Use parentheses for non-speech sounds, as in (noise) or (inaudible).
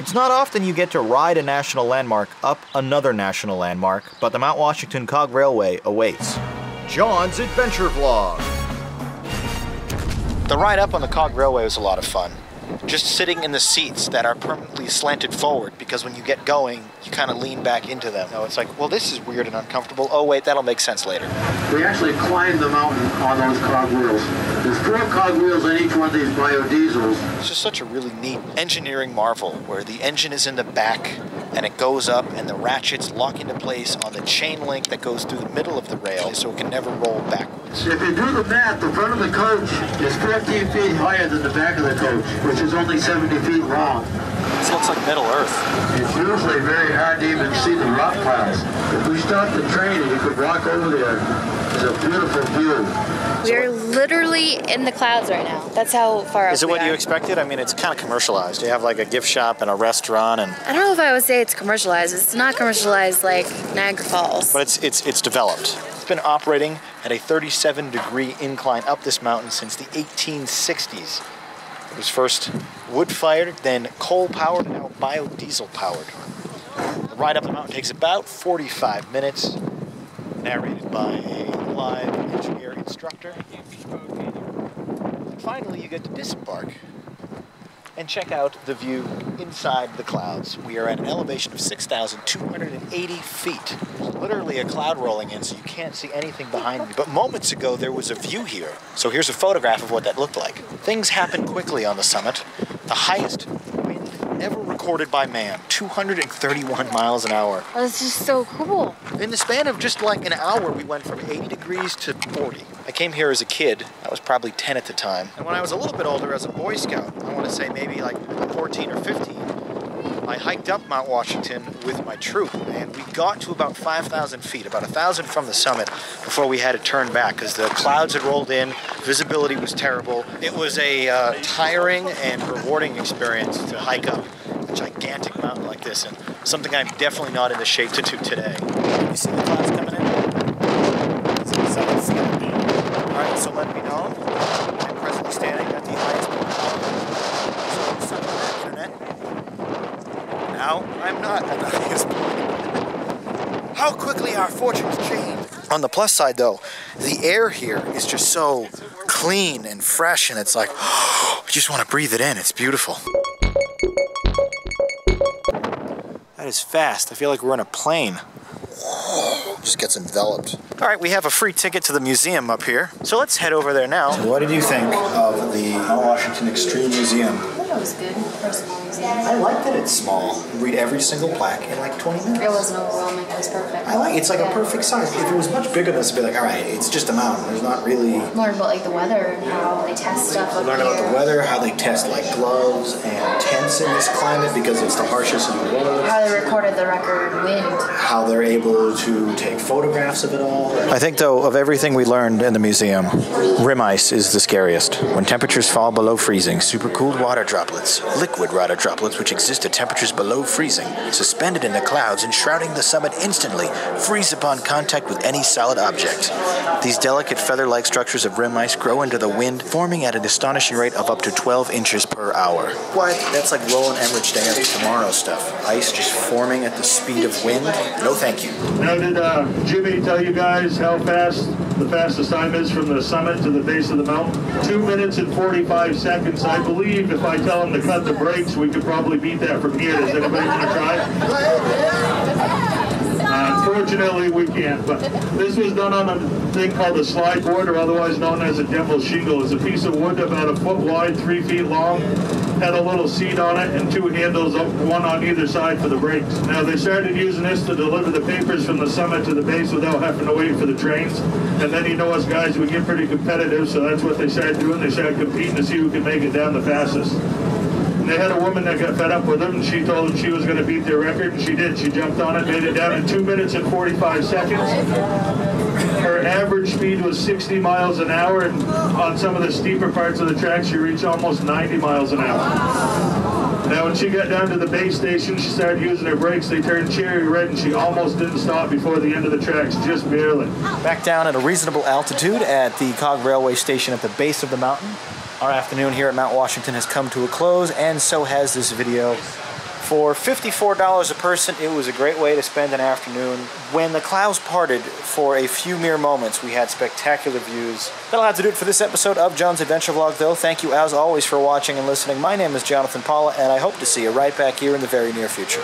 It's not often you get to ride a national landmark up another national landmark, but the Mount Washington Cog Railway awaits. Jon's Adventure Vlog. The ride up on the Cog Railway was a lot of fun. Just sitting in the seats that are permanently slanted forward because when you get going, you kind of lean back into them. No, it's like, well, this is weird and uncomfortable. Oh, wait, that'll make sense later. We actually climbed the mountain on those cog wheels. There's four cog wheels on each one of these biodiesels. It's just such a really neat engineering marvel where the engine is in the back and it goes up and the ratchets lock into place on the chain link that goes through the middle of the rail so it can never roll backwards. If you do the math, the front of the coach is 15 feet higher than the back of the coach, which is only 70 feet long. This looks like Middle Earth. It's usually very hard to even see the rock piles. If we stopped the train and you could walk over there, it's a beautiful view. We're literally in the clouds right now. That's how far Is it we what you expected? I mean, it's kind of commercialized. You have like a gift shop and a restaurant, and I don't know if I would say it's commercialized. It's not commercialized like Niagara Falls. but it's it's it's developed. It's been operating at a 37 degree incline up this mountain since the 1860s. It was first wood fired, then coal powered, now biodiesel powered. The ride up the mountain takes about 45 minutes, narrated by a live engineer instructor. And finally, you get to disembark and check out the view inside the clouds. We are at an elevation of 6,280 feet. There's literally a cloud rolling in, so you can't see anything behind me. But moments ago, there was a view here. So here's a photograph of what that looked like. Things happen quickly on the summit. The highest ever recorded by man, 231 miles an hour. Oh, this is so cool. In the span of just like an hour, we went from 80 degrees to 40. I came here as a kid. I was probably 10 at the time. And when I was a little bit older as a Boy Scout, I want to say maybe like 14 or 15, I hiked up Mount Washington with my troop, and we got to about 5,000 feet, about 1,000 from the summit, before we had to turn back because the clouds had rolled in, visibility was terrible. It was a uh, tiring and rewarding experience to hike up a gigantic mountain like this, and something I'm definitely not in the shape to do today. You see the clouds coming in? All right, so let me know. I'm presently standing at the highest point on the internet. Now I'm not point. How quickly our fortunes change. On the plus side, though, the air here is just so clean and fresh, and it's like, (gasps) I just want to breathe it in. It's beautiful. That is fast. I feel like we're in a plane. (sighs) Just gets enveloped. All right, we have a free ticket to the museum up here. So let's head over there now. what did you think of the Washington Extreme Museum? That was good. Personal museum. I like that it's small. Read every single plaque in like 20 minutes. It wasn't overwhelming. It was perfect. I like it's like a perfect size. If it was much bigger, this would be like, all right, it's just a mountain. There's not really Learn about like the weather and how they test stuff up learn here. about the weather, how they test like gloves and tents in this climate because it's the harshest in the world. How they recorded the record wind. how they're able to take photographs of it all. I think, though, of everything we learned in the museum, rim ice is the scariest. When temperatures fall below freezing, supercooled water droplets, liquid water droplets which exist at temperatures below freezing, suspended in the clouds and shrouding the summit instantly, freeze upon contact with any solid object. These delicate feather-like structures of rim ice grow into the wind, forming at an astonishing rate of up to 12 inches per hour. What? That's like Roland Emmerich Day After Tomorrow stuff. Ice just forming at the speed of wind? No thank you. Now, did uh, Jimmy tell you guys how fast the fastest time is from the summit to the base of the mountain? Two minutes and 45 seconds. I believe if I tell him to cut the brakes, we could probably beat that from here. Is anybody going to try? Uh, Unfortunately, we can't, but this was done on a thing called a slide board, or otherwise known as a devil's shingle. It's a piece of wood about a foot wide, three feet long, had a little seat on it and two handles, one on either side for the brakes. Now, they started using this to deliver the papers from the summit to the base without having to wait for the trains. And then you know us guys, we get pretty competitive, so that's what they started doing. They started competing to see who could make it down the fastest. They had a woman that got fed up with them, and she told them she was going to beat their record, and she did. She jumped on it, made it down in two minutes and 45 seconds. Her average speed was 60 miles an hour, and on some of the steeper parts of the track, she reached almost 90 miles an hour. Now, when she got down to the base station, she started using her brakes. They turned cherry red, and she almost didn't stop before the end of the tracks, just barely. Back down at a reasonable altitude at the Cog Railway Station at the base of the mountain. Our afternoon here at Mount Washington has come to a close, and so has this video. For $54 a person, it was a great way to spend an afternoon. When the clouds parted for a few mere moments, we had spectacular views. That'll have to do it for this episode of Jon's Adventure Vlog, though. Thank you, as always, for watching and listening. My name is Jonathan Paula, and I hope to see you right back here in the very near future.